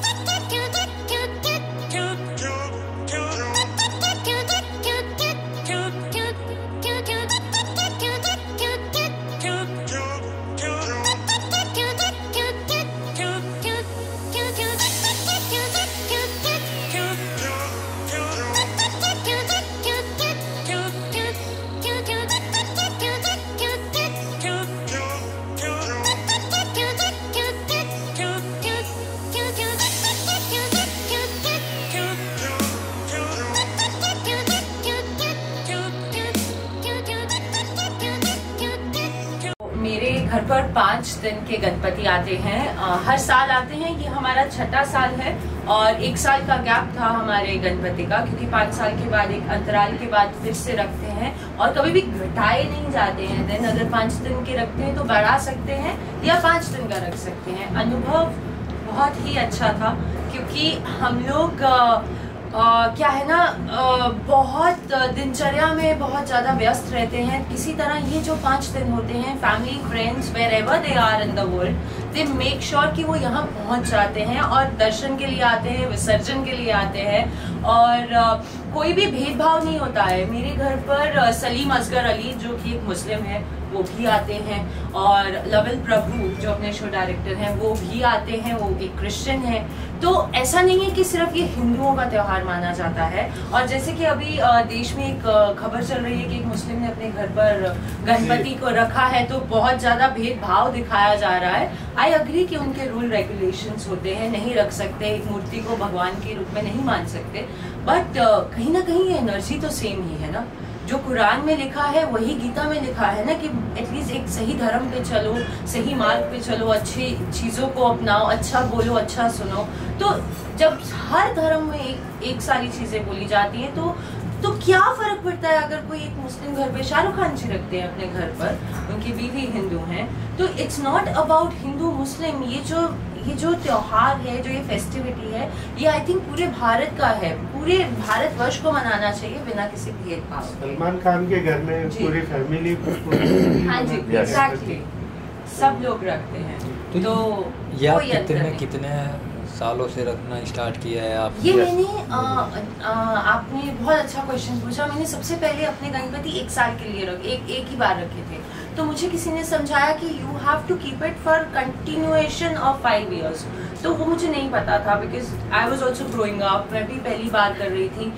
Do-do-do! पर पाँच दिन के गणपति आते हैं। अ, हर साल आते हैं। ये हमारा छठा साल है और एक साल का गैप था हमारे गणपति का क्योंकि पाँच साल के बाद एक अंतराल के बाद फिर से रखते हैं और कभी भी घटाए नहीं जाते हैं। देन अगर पाँच दिन के रखते हैं तो बढ़ा सकते हैं या पाँच दिन का रख सकते हैं। अनुभव बहुत ही अच्छा था क्योंकि हम लोग क्या है ना बहुत दिनचर्या में बहुत ज़्यादा व्यस्त रहते हैं। किसी तरह ये जो पाँच दिन होते हैं family friends wherever they are in the world they make sure कि वो यहाँ पहुँच जाते हैं और दर्शन के लिए आते हैं, विसर्जन के लिए आते हैं। और कोई भी भेदभाव नहीं होता है। मेरे घर पर सलीम असगर अली, जो कि एक मुस्लिम है वो भी आते हैं और लवल प्रभु जो अपने शो डायरेक्टर हैं वो भी आते हैं वो एक क्रिश्चियन है। तो ऐसा नहीं है कि सिर्फ़ ये हिंदुओं का त्यौहार माना जाता है। और जैसे कि अभी देश में एक खबर चल रही है कि एक मुस्लिम ने अपने घर पर गणपति को रखा है तो बहुत ज़्यादा भेदभाव दिखाया जा रहा है। आई अग्री कि उनके रूल रेगुलेशंस होते हैं नहीं रख सकते एक मूर्ति को भगवान के रूप में नहीं मान सकते। बट कहीं ना कहीं ये एनर्जी तो सेम ही है ना। जो कुरान में लिखा है, वही गीता में लिखा है ना कि एटलीस्ट एक सही धर्म पे चलो, सही मार्ग पे चलो, अच्छी चीज़ों को अपनाओ अच्छा बोलो अच्छा सुनो। तो जब हर धर्म में एक एक सारी चीज़ें बोली जाती हैं तो तो क्या फ़र्क पड़ता है अगर कोई एक मुस्लिम घर पे शाहरुख खान जी रखते हैं अपने घर पर? उनकी बीवी हिंदू हैं। तो it's not about Hindu, Muslim, ये जो ये जो त्योहार है जो ये फेस्टिविटी है ये आई थिंक पूरे भारत का है। पूरे भारतवर्ष को मनाना चाहिए बिना किसी भेदभाव सलमान खान के घर में पूरी फैमिली हाँ जी एग्जैक्टली सब लोग रखते हैं। तो तो ये आप कितने कितने सालों से रखना स्टार्ट किया है आप ये मैंने आपने बहुत अच्छा क्वेश्चन पूछा। मैंने सबसे पहले अपने गणपति एक साल के लिए रखे एक एक ही बार रखे थे। तो मुझे किसी ने समझाया कि you have to keep it for continuation of five years तो वो मुझे नहीं पता था because I was also growing up मैं भी पहली बार कर रही थी।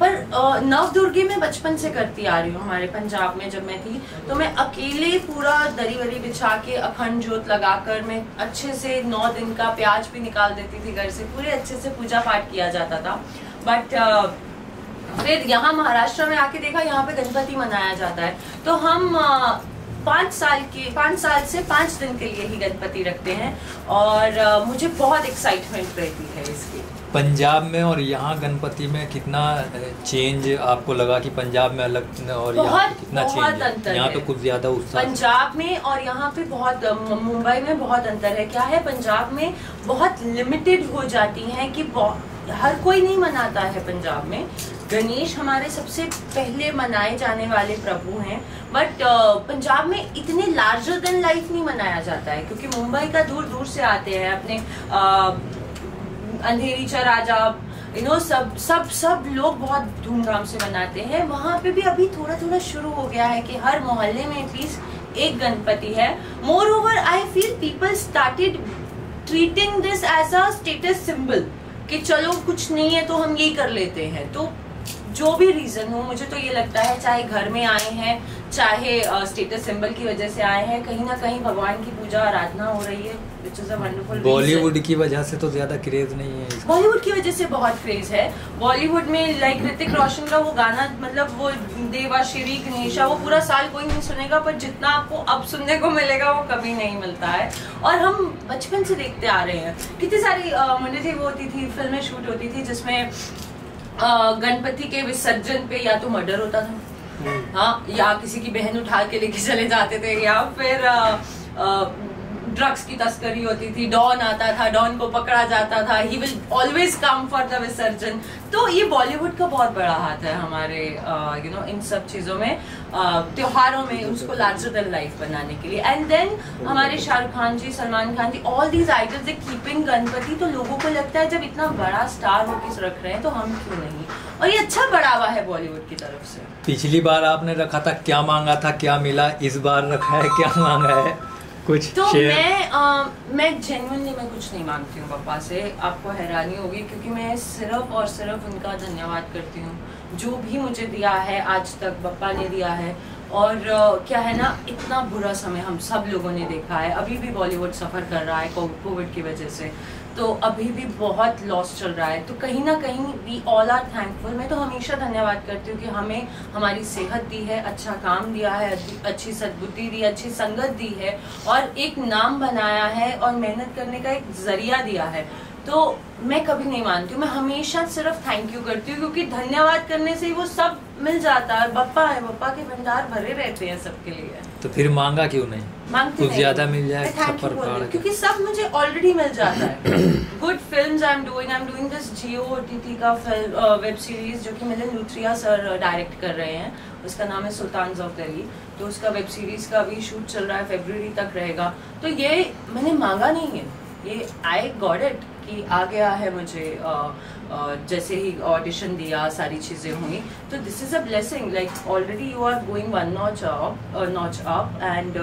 पर नव दुर्गे मैं बचपन से करती आ रही हूँ, हमारे पंजाब में जब मैं थी तो मैं अकेले पूरा दरी वरी बिछा के अखंड जोत लगाकर मैं अच्छे से नौ दिन का प्याज भी निकाल देती थी घर से, पूरे अच्छे से पूजा पाठ किया जाता था। बट फिर यहाँ महाराष्ट्र में आके देखा, यहाँ पे गणपति मनाया जाता है। तो हम पाँच साल के पाँच साल से पाँच दिन के लिए ही गणपति रखते हैं और मुझे बहुत एक्साइटमेंट रहती है इसकी। पंजाब में और यहाँ गणपति में कितना चेंज आपको लगा कि पंजाब में अलग और यहाँ कितना बहुत चेंज है? अंतर यहाँ। तो कुछ ज़्यादा उत्साह पंजाब में और यहाँ पे बहुत मुंबई में बहुत अंतर है। क्या है? पंजाब में बहुत लिमिटेड हो जाती हैं कि हर कोई नहीं मनाता है पंजाब में। गणेश हमारे सबसे पहले मनाए जाने वाले प्रभु हैं बट पंजाब में इतने लार्जर देन लाइफ नहीं मनाया जाता है क्योंकि मुंबई का दूर दूर से आते हैं अपने अ, अंधेरी राजा यू नो सब सब सब लोग बहुत धूमधाम से मनाते हैं। वहाँ पे भी अभी थोड़ा थोड़ा शुरू हो गया है कि हर मोहल्ले में एटलीस्ट एक गणपति है। Moreover I feel people started treating this as a status symbol कि चलो कुछ नहीं है तो हम यही कर लेते हैं। तो जो भी रीजन हो, मुझे तो ये लगता है, चाहे घर में आए हैं, चाहे स्टेटस सिंबल की वजह से आए हैं, कहीं ना कहीं भगवान की पूजा आराधना हो रही है। Which is a wonderful Bollywood की वजह से तो ज़्यादा क्रेज नहीं है बॉलीवुड की वजह से बहुत क्रेज है। बॉलीवुड में लाइक ऋतिक रोशन का वो गाना मतलब वो देवा श्री गणेशा वो पूरा साल कोई नहीं सुनेगा पर जितना आपको अब सुनने को मिलेगा वो कभी नहीं मिलता है। और हम बचपन से देखते आ रहे हैं। कितनी सारी मुंडे थी वो होती थी फ़िल्में शूट होती थी जिसमें गणपति के विसर्जन पे या तो मर्डर होता था। हाँ या किसी की बहन उठा के लेके चले जाते थे या फिर ड्रग्स की तस्करी होती थी डॉन आता था डॉन को पकड़ा जाता था he will always come for the visarjan. तो ये बॉलीवुड का बहुत बड़ा हाथ है हमारे यू नो इन सब चीज़ों में त्योहारों में उसको लार्जर देन लाइफ बनाने के लिए। एंड देन हमारे Shahrukh Khan ji, Salman Khan ji all these idols they keeping Ganpati. तो लोगों को लगता है जब इतना बड़ा स्टार होकर रख रहे हैं तो हम क्यों नहीं? और ये अच्छा बढ़ावा है बॉलीवुड की तरफ़ से। पिछली बार आपने रखा था, क्या मांगा था, क्या मिला? इस बार रखा है, क्या मांगा है? कुछ तो मैं आ, मैं जेनुअनली मैं कुछ नहीं मांगती हूँ पापा से। आपको हैरानी होगी क्योंकि मैं सिर्फ़ और सिर्फ़ उनका धन्यवाद करती हूँ। जो भी मुझे दिया है आज तक पप्पा ने दिया है। और क्या है ना इतना बुरा समय हम सब लोगों ने देखा है। अभी भी बॉलीवुड सफ़र कर रहा है कोविड की वजह से। तो अभी भी बहुत लॉस चल रहा है। तो कहीं ना कहीं वी ऑल आर थैंकफुल मैं तो हमेशा धन्यवाद करती हूँ कि हमें हमारी सेहत दी है अच्छा काम दिया है, अच्छी- सद्बुद्धि दी, अच्छी संगत दी है और एक नाम बनाया है और मेहनत करने का एक ज़रिया दिया है। तो मैं कभी नहीं मानती हूँ। मैं हमेशा सिर्फ़ थैंक यू करती हूँ क्योंकि धन्यवाद करने से ही वो सब मिल जाता है बप्पा है। बप्पा के भंडार भरे रहते हैं सबके लिए। तो फिर मांगा क्यों नहीं? मांगते कुछ ज़्यादा मिल जाए हूँ, के। क्योंकि सब मुझे ऑलरेडी मिल जाता है। Good films I am doing I am doing this Jio OTT का वेब सीरीज़ जो कि मिलन लूथरिया सर डायरेक्ट कर रहे हैं। उसका नाम है सुल्तान ऑफ़ दिल्ली तो उसका वेब सीरीज़ का अभी शूट चल रहा है फेब्रुवरी तक रहेगा। तो ये मैंने मांगा नहीं है। ये आई गॉट इट कि आ गया है मुझे जैसे ही ऑडिशन दिया, सारी चीज़ें हुई। तो this is a blessing like already you are going one notch up notch up and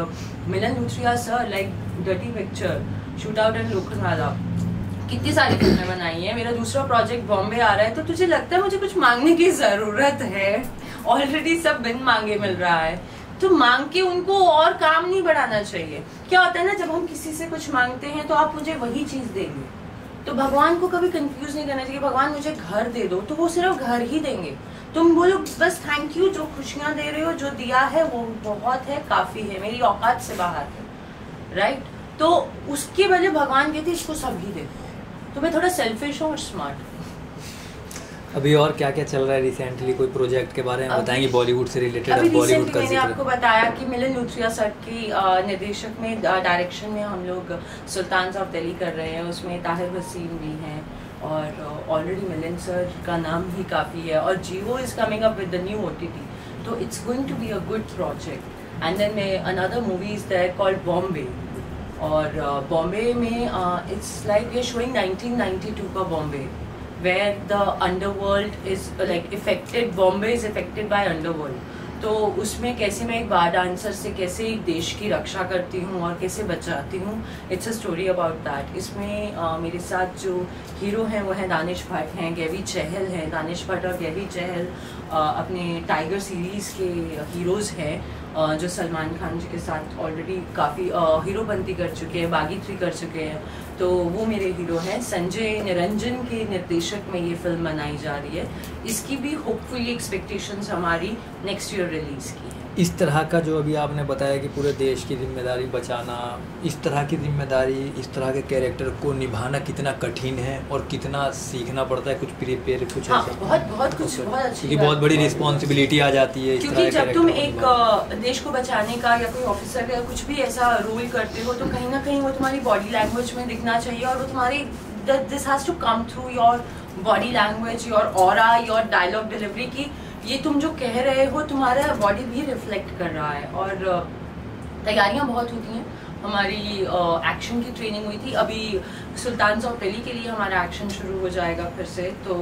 Milan Luthria sir like Dirty Picture shoot out and Lokhandwala कितनी सारी फ़िल्में बनाई हैं। मेरा दूसरा प्रोजेक्ट बॉम्बे आ रहा है तो तुझे लगता है मुझे कुछ मांगने की ज़रूरत है? ऑलरेडी सब बिन मांगे मिल रहा है। तो मांग के उनको और काम नहीं बढ़ाना चाहिए। क्या होता है ना, जब हम किसी से कुछ मांगते हैं तो आप मुझे वही चीज़ देंगे। तो भगवान को कभी कंफ्यूज नहीं करना चाहिए, भगवान मुझे घर दे दो तो वो सिर्फ़ घर ही देंगे। तुम बोलो, बस थैंक यू जो खुशियाँ दे रहे हो, जो दिया है, वो बहुत है, काफ़ी है, मेरी औकात से बाहर है राइट तो उसके वजह भगवान कहते इसको सभी दे तो मैं थोड़ा सेल्फिश हूँ और स्मार्ट अभी और क्या क्या चल रहा है रिसेंटली कोई प्रोजेक्ट के बारे में बताएँगे? बॉलीवुड से रिलेटेड अभी बॉलीवुड का मैंने आपको बताया कि मिलन लूथरिया सर की निर्देशक में डायरेक्शन में हम लोग सुल्तान ऑफ़ दिल्ली कर रहे हैं। उसमें ताहिर वसीम भी हैं और ऑलरेडी मिलन सर का नाम भी काफ़ी है और Jio is coming up with the new O तो it's going to be a good project and then में another movie is there called Bombay और बॉम्बे में इट्स लाइक वी शोइंग 1992 का Bombay where the underworld is like affected bombay is affected by underworld. तो उसमें कैसे मैं एक बार डांसर से कैसे एक देश की रक्षा करती हूँ और कैसे बचाती हूँ? It's a story about that इसमें uh, मेरे साथ जो हीरो हैं वो हैं दानिश भट्ट हैं गैवी चहल हैं दानिश भट्ट और गैवी चहल uh, अपने टाइगर सीरीज़ के हीरोज़ हैं जो सलमान खान जी के साथ ऑलरेडी काफ़ी हीरो हीरोपंती कर चुके हैं बागी थ्री कर चुके हैं। तो वो मेरे हीरो हैं। संजय निरंजन के निर्देशक में ये फ़िल्म बनाई जा रही है। इसकी भी होपफुली एक्सपेक्टेशंस हमारी नेक्स्ट ईयर रिलीज़ की है। इस तरह का जो अभी आपने बताया कि पूरे देश की ज़िम्मेदारी बचाना इस तरह की ज़िम्मेदारी इस तरह के कैरेक्टर को निभाना कितना कठिन है और कितना सीखना पड़ता है कुछ प्रिपेयर कुछ हाँ बहुत बहुत कुछ बहुत अच्छी क्योंकि। बहुत बड़ी रिस्पॉन्सिबिलिटी आ जाती है क्योंकि जब तुम एक देश को बचाने का या कोई ऑफिसर का कुछ भी ऐसा रोल करते हो तो कहीं ना कहीं वो तुम्हारी बॉडी लैंग्वेज में दिखना चाहिए और वो तुम्हारी this has to come through your body language your aura your dialogue delivery की ये तुम जो कह रहे हो, तुम्हारा बॉडी भी रिफ्लेक्ट कर रहा है और तैयारियाँ बहुत होती हैं हमारी एक्शन की ट्रेनिंग हुई थी। अभी सुल्तान साहब दिल्ली के लिए हमारा एक्शन शुरू हो जाएगा फिर से तो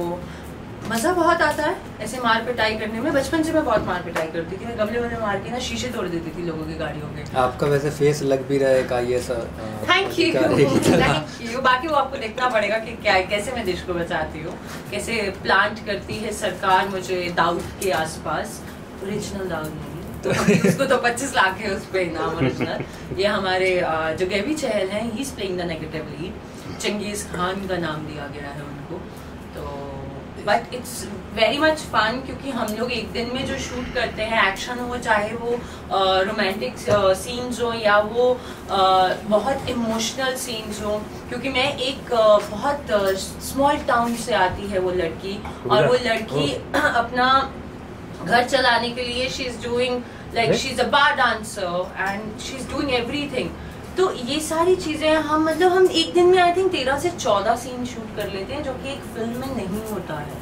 मज़ा बहुत आता है ऐसे मार पिटाई करने में। बचपन से मैं बहुत मार पिटाई करती थी। मैं गमले वमले मार के ना शीशे तोड़ देती थी लोगों की गाड़ियों के। आपका वैसे फेस लग भी रहा है का ये sir thank you thank you बाकी वो आपको देखना पड़ेगा कि क्या कैसे मैं देश को बचाती हूँ। कैसे प्लांट करती है सरकार मुझे दाऊद के आसपास। ओरिजिनल दाऊद नहीं तो उसको तो 25 लाख है उस पर इनाम ओरिजिनल ये हमारे जो गैवी चहल हैं he is playing the negative lead Changez Khan का नाम दिया गया है उनको। तो but it's very much fun क्योंकि हम लोग एक दिन में जो शूट करते हैं एक्शन हो चाहे वो रोमांटिक सीन्स हो या वो अ, बहुत इमोशनल सीन्स हो क्योंकि मैं एक अ, बहुत स्मॉल टाउन से आती है वो लड़की और वो लड़की अपना घर चलाने के लिए she is doing like she is a bar dancer and she is doing everything तो ये सारी चीज़ें हम मतलब हम एक दिन में आई थिंक तेरह से चौदह सीन शूट कर लेते हैं, जो कि एक फ़िल्म में नहीं होता है।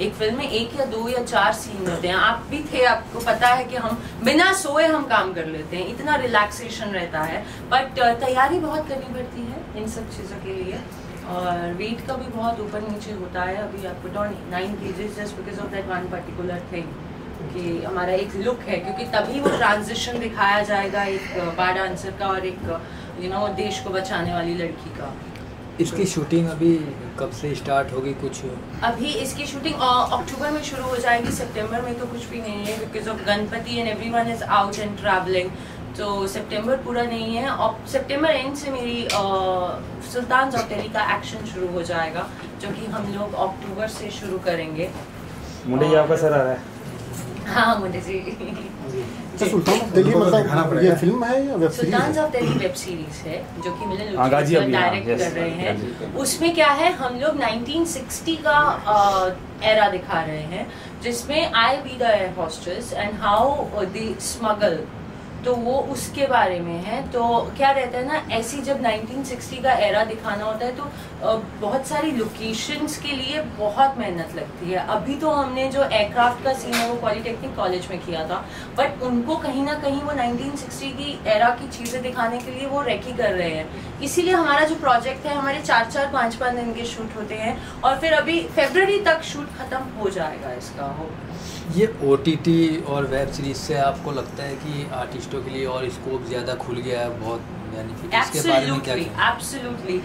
एक फ़िल्म में एक या दो या चार सीन होते हैं। आप भी थे, आपको पता है कि हम बिना सोए हम काम कर लेते हैं। इतना रिलैक्सेशन रहता है। बट तैयारी बहुत करनी पड़ती है इन सब चीज़ों के लिए। और वेट का भी बहुत ऊपर नीचे होता है। अभी आप put on nine kgs just because of that one particular thing कि हमारा एक लुक है क्योंकि तभी वो ट्रांजिशन दिखाया जाएगा एक बार डांसर का और एक यू नो देश को बचाने वाली लड़की का। इसकी शूटिंग अभी कब से स्टार्ट होगी कुछ? अभी इसकी शूटिंग अक्टूबर में शुरू हो जाएगी सितंबर में तो कुछ भी नहीं है because of Ganpati and everyone is out and travelling तो सितंबर पूरा नहीं है। और सितंबर एंड से मेरी सुल्तान ऑफ़ का एक्शन शुरू हो जाएगा जो कि हम लोग अक्टूबर से शुरू करेंगे। मुंडे आपका सर आ रहा है। हाँ मुझे जी। अच्छा सुल्तान दिल्ली मतलब ये फ़िल्म है या web series Sultan of Delhi web series है जो कि मिलन हाँ, हाँ, डायरेक्ट कर रहे हैं। उसमें क्या है हम लोग 1960 का एरा दिखा रहे हैं जिसमें I be the air hostess and how they smuggle तो वो उसके बारे में है। तो क्या रहता है ना, ऐसी जब 1960 का एरा दिखाना होता है तो बहुत सारी लोकेशंस के लिए बहुत मेहनत लगती है। अभी तो हमने जो एयरक्राफ्ट का सीन है, वो पॉलिटेक्निक कॉलेज में किया था। बट उनको कहीं ना कहीं वो 1960 की एरा की चीज़ें दिखाने के लिए वो रेकी कर रहे हैं। इसीलिए हमारा जो प्रोजेक्ट है, हमारे चार चार पाँच पाँच दिन के शूट होते हैं। और फिर अभी फेबररी तक शूट खत्म हो जाएगा इसका, हो। ये ओटीटी और वेब सीरीज़ से आपको लगता है कि आर्टिस्टों के लिए और स्कोप ज़्यादा खुल गया है बहुत बेनिफिट इसके बारे में क्या Absolutely,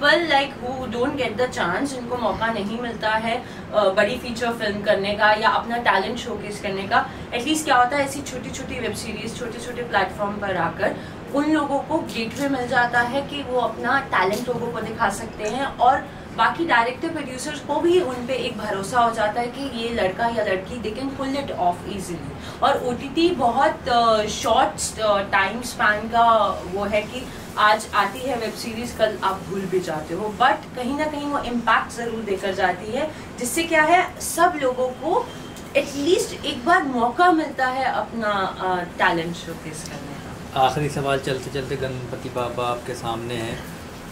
कहना है? don't get the chance, जिनको मौका नहीं मिलता है बड़ी फीचर फ़िल्म करने का या अपना टैलेंट शोकेस करने का एटलीस्ट क्या होता है ऐसी छोटी छोटी वेब सीरीज़ छोटे छोटे प्लेटफॉर्म पर आकर उन लोगों को गेटवे मिल जाता है कि वो अपना टैलेंट लोगों को दिखा सकते हैं और बाकी डायरेक्टर प्रोड्यूसर्स को भी उन पे एक भरोसा हो जाता है कि ये लड़का या लड़की they can pull it off easily और ओटीटी बहुत शॉर्ट टाइम स्पैन का वो है कि आज आती है वेब सीरीज़ कल आप भूल भी जाते हो। बट कहीं ना कहीं वो इम्पैक्ट ज़रूर देकर जाती है, जिससे क्या है, सब लोगों को एटलीस्ट एक बार मौका मिलता है अपना टैलेंट शोकेस करने आखिरी सवाल चलते चलते गणपति बाबा आपके सामने है।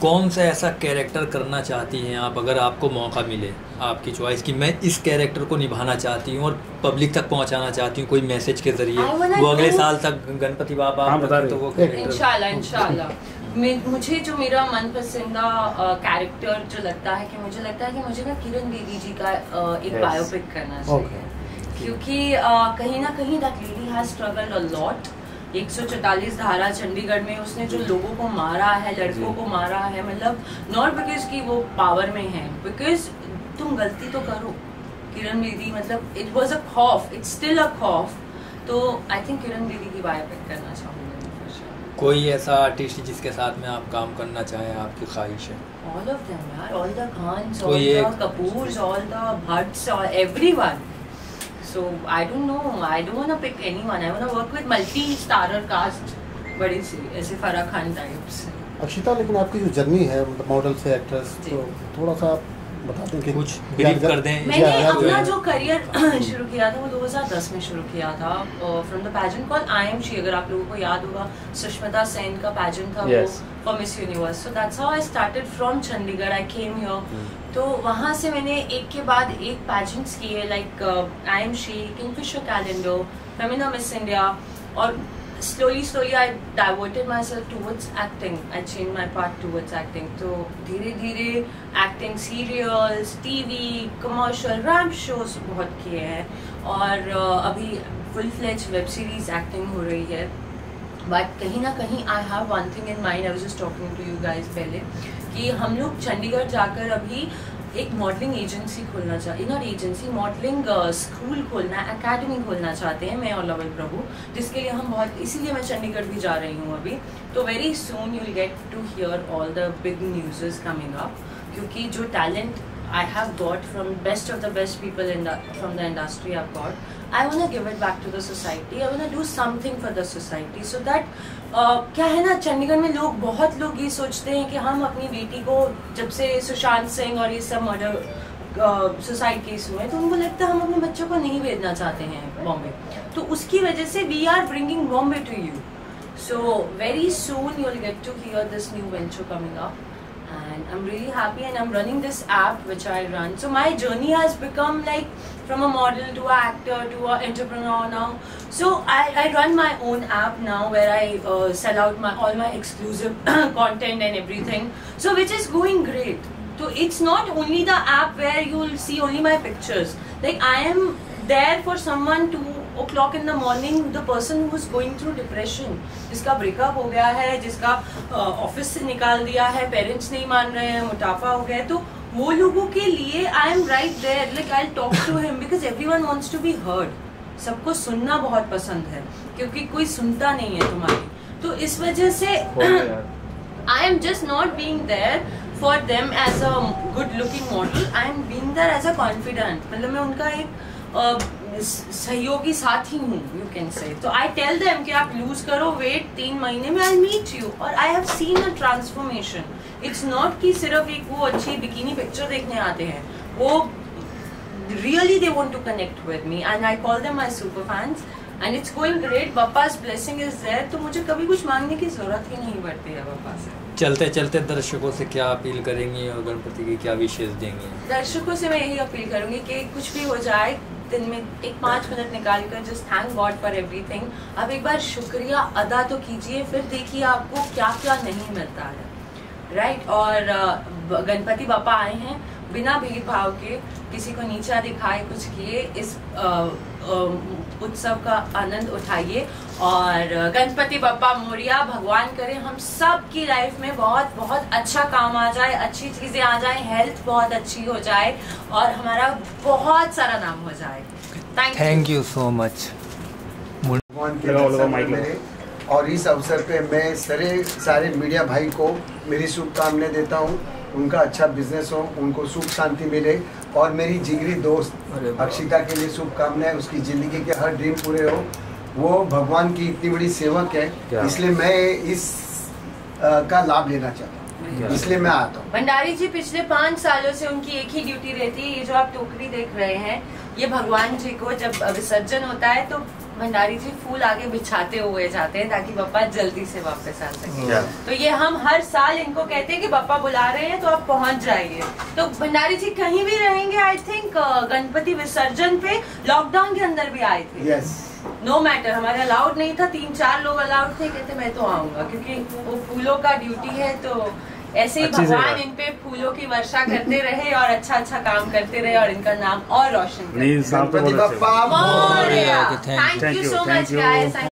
कौन सा ऐसा कैरेक्टर करना चाहती हैं आप अगर आपको मौका मिले आपकी चॉइस कि? मैं इस कैरेक्टर को निभाना चाहती हूँ और पब्लिक तक पहुँचाना चाहती हूँ कोई मैसेज के ज़रिए। वो अगले साल तक गणपति बाबा हाँ, आप बता तो वो इंशाल्लाह इंशाल्लाह। मैं- मुझे जो मेरा मनपसंदा कैरेक्टर जो लगता है कि मुझे लगता है कि मुझे ना किरण बेदी जी का एक Yes. बायोपिक करना चाहिए। क्योंकि कहीं ना कहीं that lady has struggle a lot 144 धारा चंडीगढ़ में उसने जो लोगों को मारा है लड़कों को मारा है मतलब नॉट बिकॉज़ कि वो पावर में है बिकॉज़ तुम गलती तो करो किरण बेदी मतलब इट वाज अ खौफ इट्स स्टिल अ खौफ तो आई थिंक किरण बेदी की बायोपिक करना चाहूँगी. कोई ऐसा आर्टिस्ट जिसके साथ में आप काम करना चाहें आपकी ख्वाहिश है All of them, yaar. All the Khans, all the Kapoors, all the Bhatts, everyone. So I don't know. I don't want to pick anyone. I want to work with multi-starrer cast. but it's ऐसे Farah Khan types. Akshita लेकिन आपकी जो journey है मतलब model से actress तो थोड़ा सा आप बता दें कि कुछ ब्रीफ कर दें। मैंने अपना जो करियर शुरू किया था वो 2010 में शुरू किया था। From the pageant call I am she अगर आप लोगों को याद होगा सुष्मिता सेन का पैजेंट था Yes. वो for miss universe so that's how I started from Chandigarh I came here तो वहाँ से मैंने एक के बाद एक पैजेंट्स किए like I am she Kingfisher calendar Femina miss India और slowly slowly I diverted myself towards acting. I changed my path towards acting. तो धीरे धीरे acting serials, TV, commercial, ramp shows बहुत किए हैं और uh, अभी full fledged web series acting हो रही है बट कहीं ना कहीं I have one thing in mind I was just talking to you guys पहले कि हम लोग चंडीगढ़ जाकर अभी एक मॉडलिंग एजेंसी खोलना चाहते इनर एजेंसी मॉडलिंग स्कूल खोलना एकेडमी खोलना चाहते हैं मैं और लवल प्रभु, जिसके लिए हम बहुत, इसीलिए मैं चंडीगढ़ भी जा रही हूँ अभी। तो very soon you get to hear all the big news coming up क्योंकि जो talent I have got from best of the best people in from the industry I I've I wanna give it back to the society I wanna do something for the society so that क्या है ना, चंडीगढ़ में लोग बहुत लोग ये सोचते हैं कि हम अपनी बेटी को जब से सुशांत सिंह और ये सब मर्डर सुसाइड केस हुए तो उनको लगता है हम अपने बच्चों को नहीं भेजना चाहते हैं बॉम्बे तो उसकी वजह से we are bringing Bombay to you so very soon you get to hear this new venture coming up and I am really happy and I am running this app which I run so my journey has like from a model to an actor to an entrepreneur now. So I, I run my own app now where I uh, sell out my all my exclusive content and everything. So which is going great. So it's not only the app where you'll see only my pictures. Like I am there for someone two o'clock in the morning the person who's going through depression जिसका breakup हो गया है जिसका office से निकाल दिया है parents नहीं मान रहे हैं मोटापा हो गया है तो वो लोगों के लिए I am right there like I talk to him because every one wants to be heard सबको सुनना बहुत पसंद है क्योंकि कोई सुनता नहीं है तुम्हारी। तो इस वजह से I am just not being there for them as a good looking model. I am being there as a confidant. मतलब मैं उनका एक अ, सहयोगी साथी हूँ यू कैन से तो आई टेल देम कि आप लूज करो वेट तीन महीने में आई मीट यू और I have seen a transformation it's not कि सिर्फ़ एक वो अच्छी बिकिनी पिक्चर देखने आते हैं। वो really they want to connect with me and I call them my super fans and it's going great. Bappa's blessing is there तो मुझे कभी कुछ मांगने की ज़रूरत ही नहीं पड़ती है बप्पा से। चलते चलते दर्शकों से क्या अपील करेंगी और गणपति की क्या विशेष देंगी? दर्शकों से मैं यही अपील करूँगी कि कुछ भी हो जाए दिन में एक पाँच मिनट निकाल कर just thank God for everything अब एक बार शुक्रिया अदा तो कीजिए फिर देखिए आपको क्या क्या नहीं मिलता है। राइट और गणपति बापा आए हैं बिना भेदभाव के किसी को नीचा दिखाए कुछ किए इस उत्सव का आनंद उठाइए। और गणपति बापा मोरिया भगवान करे हम सब की लाइफ में बहुत बहुत अच्छा काम आ जाए अच्छी चीज़ें आ जाए हेल्थ बहुत अच्छी हो जाए और हमारा बहुत सारा नाम हो जाए। Thank thank you so much और इस अवसर पे मैं सारे सारे मीडिया भाई को मेरी शुभकामनाएँ देता हूँ। उनका अच्छा बिज़नेस हो उनको सुख शांति मिले और मेरी जिगरी दोस्त अक्षिता के लिए शुभकामनाएँ उसकी ज़िंदगी के हर ड्रीम पूरे हो। वो भगवान की इतनी बड़ी सेवक है इसलिए मैं इस अ, का लाभ लेना चाहता हूँ। इसलिए मैं आता हूँ। भंडारी जी पिछले पाँच सालों से उनकी एक ही ड्यूटी रहती है। ये जो आप टोकरी देख रहे हैं ये भगवान जी को जब विसर्जन होता है तो भंडारी जी फूल आगे बिछाते हुए जाते हैं ताकि बप्पा जल्दी से वापस आ सके। तो ये हम हर साल इनको कहते हैं कि बप्पा बुला रहे हैं तो आप पहुँच जाइए। तो भंडारी जी कहीं भी रहेंगे आई थिंक गणपति विसर्जन पे लॉकडाउन के अंदर भी आए थे। यस नो मैटर हमारे अलाउड नहीं था तीन चार लोग अलाउड थे कहते मैं तो आऊँगा क्योंकि वो फूलों का ड्यूटी है तो ऐसे ही। भगवान इन पे फूलों की वर्षा करते रहे और अच्छा अच्छा काम करते रहे और इनका नाम और रोशन. Thank you so much guys